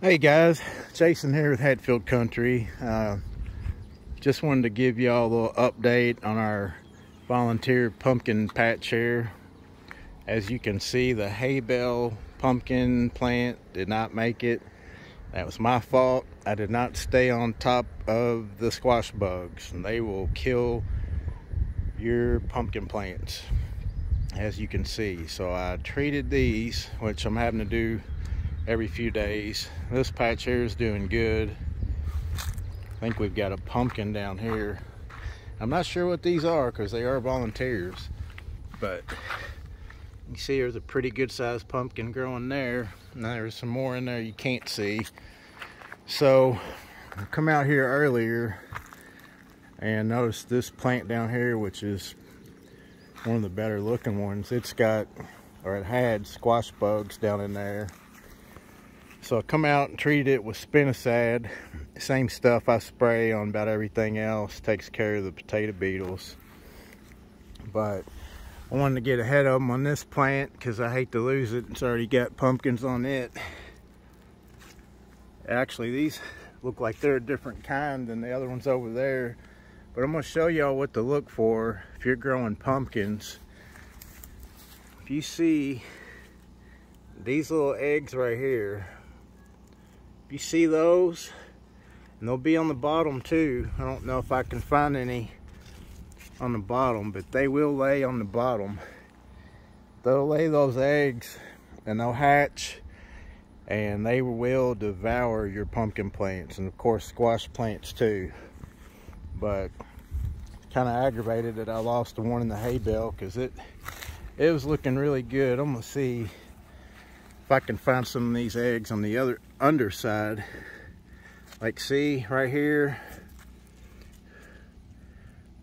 Hey guys, Jason here with Hatfield Country. Uh, just wanted to give y'all a little update on our volunteer pumpkin patch here. As you can see, the hay bale pumpkin plant did not make it. That was my fault. I did not stay on top of the squash bugs and they will kill your pumpkin plants as you can see. So I treated these, which I'm having to do every few days. This patch here is doing good. I think we've got a pumpkin down here. I'm not sure what these are because they are volunteers, but you see there's a pretty good sized pumpkin growing there. And there's some more in there you can't see. So I come out here earlier and notice this plant down here, which is one of the better looking ones. It's got, or it had squash bugs down in there so I come out and treat it with spinosad. Same stuff I spray on about everything else. Takes care of the potato beetles. But I wanted to get ahead of them on this plant because I hate to lose it. It's already got pumpkins on it. Actually, these look like they're a different kind than the other ones over there. But I'm going to show y'all what to look for if you're growing pumpkins. If you see these little eggs right here, you see those, and they'll be on the bottom too. I don't know if I can find any on the bottom, but they will lay on the bottom. They'll lay those eggs and they'll hatch and they will devour your pumpkin plants and of course squash plants too. But kind of aggravated that I lost the one in the hay bale because it it was looking really good. I'm gonna see if I can find some of these eggs on the other underside. Like see right here,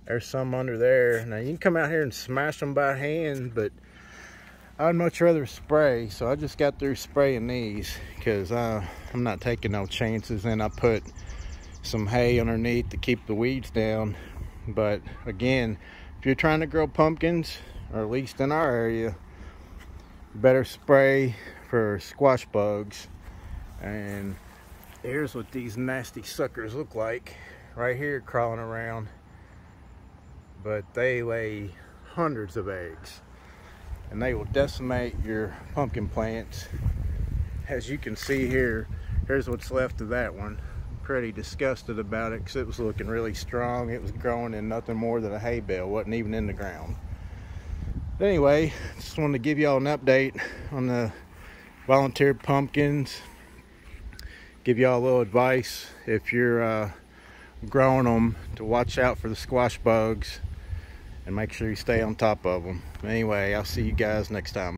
there's some under there. Now you can come out here and smash them by hand, but I'd much rather spray. So I just got through spraying these because uh, I'm not taking no chances. And I put some hay underneath to keep the weeds down. But again, if you're trying to grow pumpkins, or at least in our area, better spray for squash bugs. And here's what these nasty suckers look like right here crawling around. But they lay hundreds of eggs. And they will decimate your pumpkin plants. As you can see here here's what's left of that one. Pretty disgusted about it because it was looking really strong. It was growing in nothing more than a hay bale wasn't even in the ground. But anyway just wanted to give y'all an update on the volunteer pumpkins. Give y'all a little advice if you're uh, growing them to watch out for the squash bugs and make sure you stay on top of them. Anyway, I'll see you guys next time.